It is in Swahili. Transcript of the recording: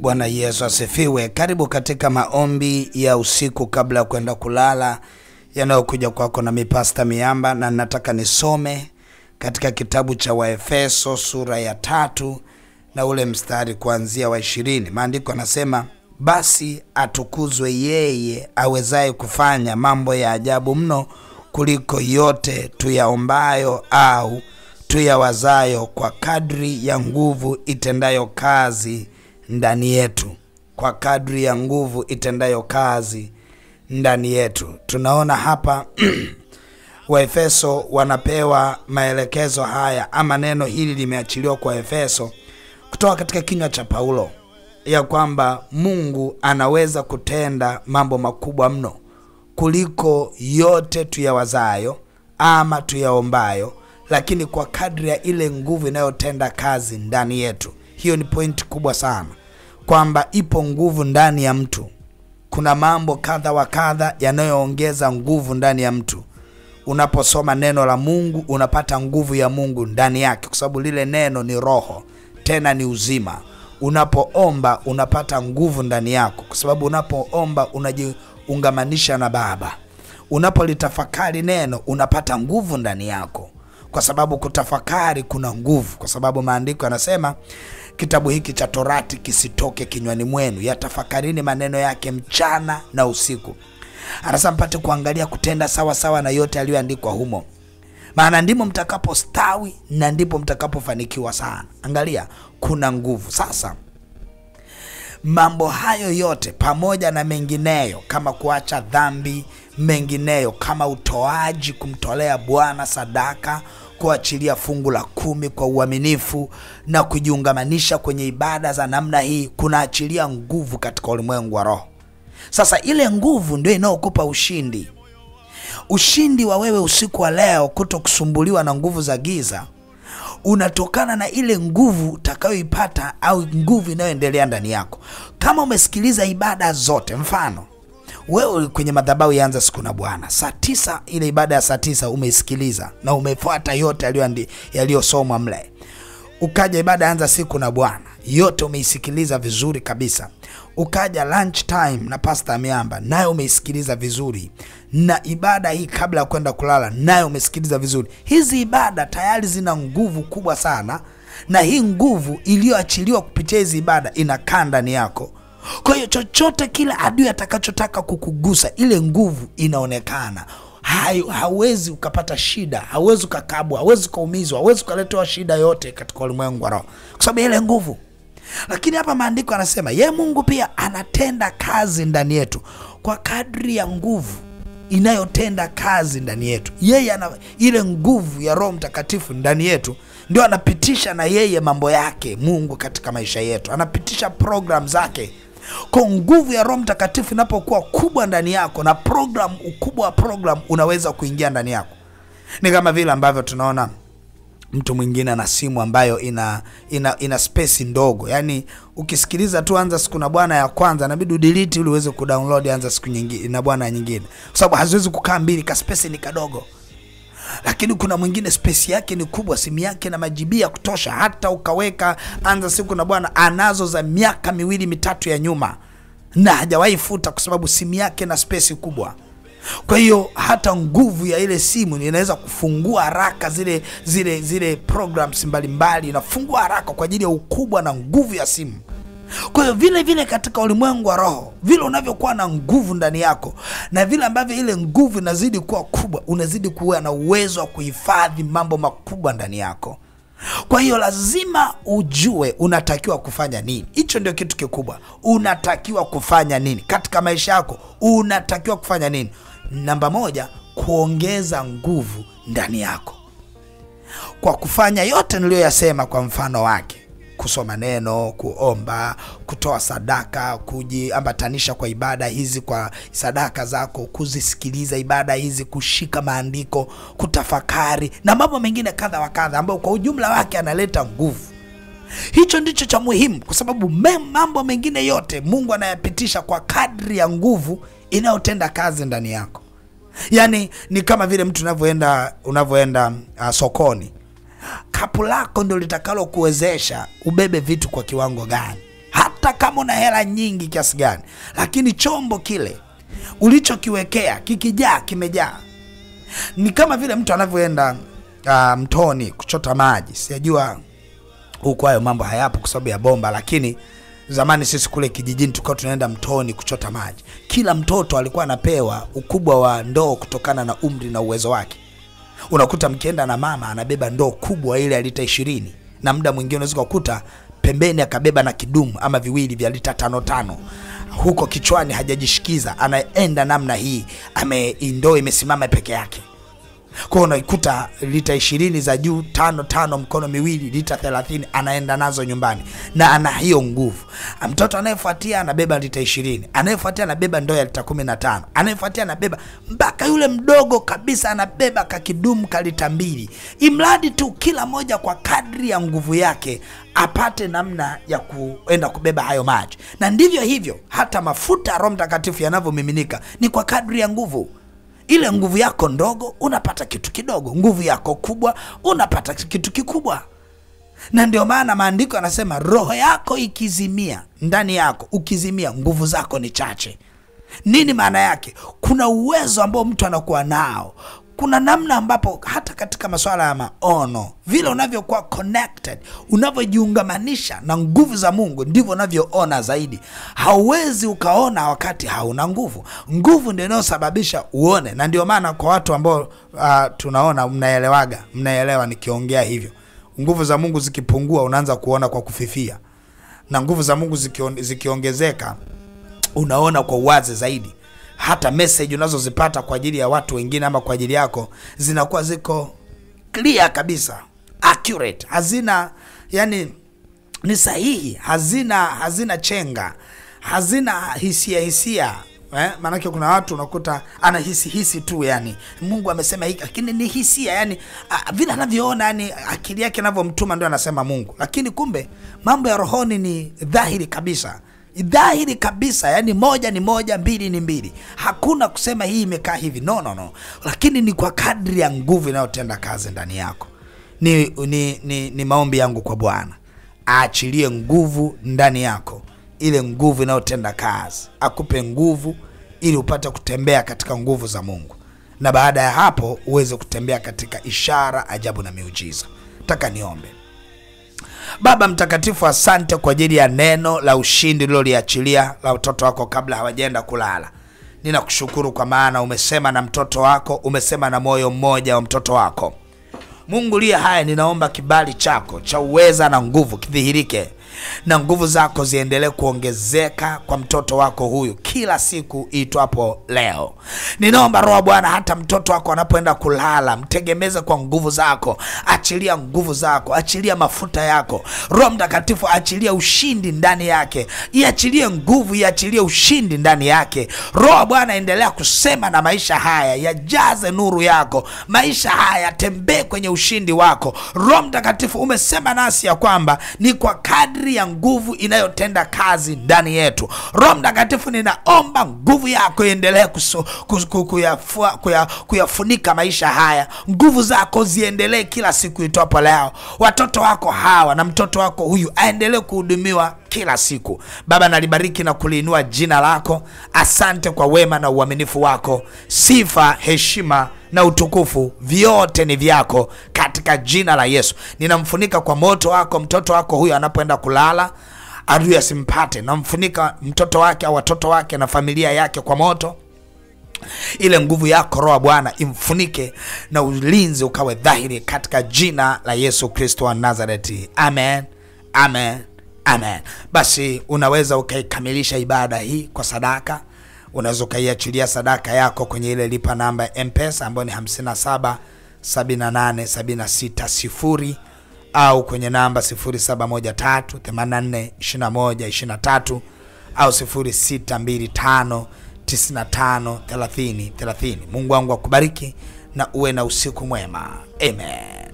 Bwana Yesu asifiwe. Karibu katika maombi ya usiku kabla ya kwenda kulala yanayokuja kwako na mipasta miamba, na nataka nisome katika kitabu cha Waefeso sura ya tatu na ule mstari kuanzia wa ishirini. Maandiko anasema basi atukuzwe yeye awezaye kufanya mambo ya ajabu mno kuliko yote tuyaombayo au tuyawazayo, kwa kadri ya nguvu itendayo kazi ndani yetu, kwa kadri ya nguvu itendayo kazi ndani yetu. Tunaona hapa Waefeso wanapewa maelekezo haya, ama neno hili limeachiliwa kwa Efeso kutoka katika kinywa cha Paulo ya kwamba Mungu anaweza kutenda mambo makubwa mno kuliko yote tuyawazayo ama tuyaombayo, lakini kwa kadri ya ile nguvu inayotenda kazi ndani yetu. Hiyo ni pointi kubwa sana, kwamba ipo nguvu ndani ya mtu. Kuna mambo kadha wa kadha yanayoongeza nguvu ndani ya mtu. Unaposoma neno la Mungu unapata nguvu ya Mungu ndani yake, kwa sababu lile neno ni roho, tena ni uzima. Unapoomba unapata nguvu ndani yako, kwa sababu unapoomba unajiungamanisha na Baba. Unapolitafakari neno unapata nguvu ndani yako, kwa sababu kutafakari kuna nguvu, kwa sababu maandiko yanasema kitabu hiki cha Torati kisitoke kinywani mwenu, yatafakarini maneno yake mchana na usiku. Anasema mpate kuangalia kutenda sawa sawa na yote aliyoandikwa humo, maana ndimo mtakapostawi na ndipo mtakapofanikiwa sana. Angalia, kuna nguvu. Sasa mambo hayo yote pamoja na mengineyo, kama kuacha dhambi, mengineyo kama utoaji, kumtolea Bwana sadaka, kuachilia fungu la kumi kwa uaminifu na kujiungamanisha kwenye ibada za namna hii, kunaachilia nguvu katika ulimwengu wa roho. Sasa ile nguvu ndio inayokupa ushindi. Ushindi wa wewe usiku wa leo kuto kusumbuliwa na nguvu za giza unatokana na ile nguvu utakayoipata au nguvu inayoendelea ndani yako. Kama umesikiliza ibada zote, mfano wewe kwenye madhabahu yaanza siku na Bwana. Saa tisa, ile ibada ya saa tisa umeisikiliza na umefuata yote yaliyosomwa mle, ukaja ibada yaanza siku na Bwana. Yote umeisikiliza vizuri kabisa, ukaja lunch time na Pastor Miamba naye umeisikiliza vizuri, na ibada hii kabla ya kwenda kulala naye umesikiliza vizuri. Hizi ibada tayari zina nguvu kubwa sana, na hii nguvu iliyoachiliwa kupitia hizi ibada inakaa ndani yako. Kwa hiyo chochote kile adui atakachotaka kukugusa, ile nguvu inaonekana. hayo, hawezi ukapata shida, hawezi ukakabwa, hawezi ukaumizwa, hawezi ukaletewa shida yote katika ulimwengu wa roho, kwa sababu ile nguvu lakini hapa maandiko anasema ye Mungu pia anatenda kazi ndani yetu kwa kadri ya nguvu inayotenda kazi ndani yetu. Yeye ana ile nguvu ya Roho Mtakatifu ndani yetu, ndio anapitisha na yeye mambo yake Mungu katika maisha yetu, anapitisha program zake. Kwa nguvu ya Roho Mtakatifu inapokuwa kubwa ndani yako, na program, ukubwa wa program unaweza kuingia ndani yako. Ni kama vile ambavyo tunaona mtu mwingine ana simu ambayo ina ina ina space ndogo, yaani ukisikiliza tu anza siku na Bwana ya kwanza inabidi udelete ili uweze kudownload anza siku nyingine na Bwana nyingine, kwa sababu haziwezi kukaa mbili, ka space ni kadogo. Lakini kuna mwingine spesi yake ni kubwa, simu yake na majibia ya kutosha, hata ukaweka anza siku na Bwana anazo za miaka miwili mitatu ya nyuma na hajawahi futa, kwa sababu simu yake na spesi kubwa. Kwa hiyo hata nguvu ya ile simu inaweza kufungua haraka zile zile zile programs mbalimbali, inafungua haraka kwa ajili ya ukubwa na nguvu ya simu. Kwa hiyo vile vile katika ulimwengu wa roho, vile unavyokuwa na nguvu ndani yako na vile ambavyo ile nguvu inazidi kuwa kubwa, unazidi kuwa na uwezo wa kuhifadhi mambo makubwa ndani yako. Kwa hiyo lazima ujue unatakiwa kufanya nini. Hicho ndio kitu kikubwa. Unatakiwa kufanya nini katika maisha yako? Unatakiwa kufanya nini? Namba moja, kuongeza nguvu ndani yako kwa kufanya yote niliyoyasema kwa mfano wake: kusoma neno, kuomba, kutoa sadaka, kujiambatanisha kwa ibada hizi, kwa sadaka zako, kuzisikiliza ibada hizi, kushika maandiko, kutafakari na mambo mengine kadha wa kadha, ambayo kwa ujumla wake analeta nguvu. Hicho ndicho cha muhimu, kwa sababu mambo mengine yote Mungu anayapitisha kwa kadri ya nguvu inayotenda kazi ndani yako. Yaani ni kama vile mtu unavyoenda unavyoenda uh, sokoni kapu lako ndio litakalo kuwezesha ubebe vitu kwa kiwango gani. Hata hata kama una hela nyingi kiasi gani, lakini chombo kile ulichokiwekea kikijaa, kimejaa. Ni kama vile mtu anavyoenda uh, mtoni kuchota maji. Sijajua huku hayo mambo hayapo kwa sababu ya bomba, lakini zamani sisi kule kijijini tulikuwa tunaenda mtoni kuchota maji. Kila mtoto alikuwa anapewa ukubwa wa ndoo kutokana na umri na uwezo wake. Unakuta mkienda na mama anabeba ndoo kubwa ile ya lita ishirini na muda mwingine unaweza kukuta pembeni akabeba na kidumu ama viwili vya lita tano tano. Huko kichwani hajajishikiza, anaenda namna hii, ame ndoo imesimama peke yake kwao unaikuta lita ishirini za juu tano tano mkono miwili lita thelathini anaenda nazo nyumbani. Na ana hiyo nguvu. Mtoto anayefuatia anabeba lita ishirini. Anayefuatia anabeba ndoo ya lita kumi na tano. Anayefuatia anabeba mpaka yule mdogo kabisa anabeba kakidumu ka lita mbili. Imradi tu kila moja kwa kadri ya nguvu yake apate namna ya kuenda kubeba hayo maji. Na ndivyo hivyo hata mafuta roho mtakatifu yanavyomiminika ni kwa kadri ya nguvu ile nguvu yako ndogo unapata kitu kidogo, nguvu yako kubwa unapata kitu kikubwa. Na ndio maana maandiko yanasema roho yako ikizimia ndani yako, ukizimia, nguvu zako ni chache. Nini maana yake? Kuna uwezo ambao mtu anakuwa nao kuna namna ambapo hata katika masuala ya maono, vile unavyokuwa connected, unavyojiungamanisha na nguvu za Mungu, ndivyo unavyoona zaidi. Hauwezi ukaona wakati hauna nguvu. Nguvu ndio inayosababisha uone, na ndio maana kwa watu ambao uh, tunaona, mnaelewaga, mnaelewa nikiongea hivyo, nguvu za Mungu zikipungua, unaanza kuona kwa kufifia, na nguvu za Mungu zikion, zikiongezeka, unaona kwa uwazi zaidi hata message unazozipata kwa ajili ya watu wengine ama kwa ajili yako zinakuwa ziko clear kabisa, accurate, hazina yani ni sahihi, hazina hazina chenga, hazina hisia hisia. Eh? Maanake kuna watu unakuta ana hisi tu, yani. Mungu amesema hiki, lakini ni hisia, yani vile anavyoona, yani akili yake anavyomtuma ndio anasema Mungu, lakini kumbe mambo ya rohoni ni dhahiri kabisa dhahiri kabisa, yani moja ni moja, mbili ni mbili. Hakuna kusema hii imekaa hivi, no, no, no. Lakini ni kwa kadri ya nguvu inayotenda kazi ndani yako. Ni, ni, ni, ni maombi yangu kwa Bwana aachilie nguvu ndani yako, ile nguvu inayotenda kazi, akupe nguvu ili upate kutembea katika nguvu za Mungu, na baada ya hapo uweze kutembea katika ishara, ajabu na miujiza. Taka niombe. Baba Mtakatifu, asante kwa ajili ya neno la ushindi uliloliachilia la watoto wako kabla hawajaenda kulala. Ninakushukuru kwa maana umesema na mtoto wako, umesema na moyo mmoja wa mtoto wako. Mungu liye haya, ninaomba kibali chako cha uweza na nguvu kidhihirike, na nguvu zako ziendelee kuongezeka kwa mtoto wako huyu kila siku itwapo leo. Ninaomba Roho Bwana, hata mtoto wako anapoenda kulala, mtegemeze kwa nguvu zako, achilia nguvu zako, achilia mafuta yako. Roho Mtakatifu, achilia ushindi ndani yake, iachilie nguvu, iachilie ushindi ndani yake. Roho Bwana, endelea kusema na maisha haya, yajaze nuru yako, maisha haya yatembee kwenye ushindi wako. Roho Mtakatifu, umesema nasi ya kwamba ni kwa kadri ya nguvu inayotenda kazi ndani yetu. Roho Mtakatifu, ninaomba nguvu yako iendelee kuyafunika kuya, kuya- kuyafunika maisha haya. Nguvu zako ziendelee kila siku itwapo leo. Watoto wako hawa na mtoto wako huyu aendelee kuhudumiwa kila siku. Baba, nalibariki na kuliinua jina lako. Asante kwa wema na uaminifu wako. Sifa, heshima na utukufu vyote ni vyako katika jina la Yesu. Ninamfunika kwa moto wako mtoto wako huyo anapoenda kulala, adui asimpate. Namfunika mtoto wake au watoto wake na familia yake kwa moto ile nguvu yako Roho Bwana imfunike na ulinzi ukawe dhahiri katika jina la Yesu Kristo wa Nazareti. Amen, amen, amen. Basi unaweza ukaikamilisha ibada hii kwa sadaka. Unaweza ukaiachilia sadaka yako kwenye ile lipa namba ya M-Pesa ambayo ni 57 78 76 0 au kwenye namba 0713 84 21 23 au 0625 95 30 30. Mungu wangu akubariki na uwe na usiku mwema. Amen.